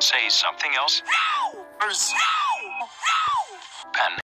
Say something else. No! Or no! No! Pen.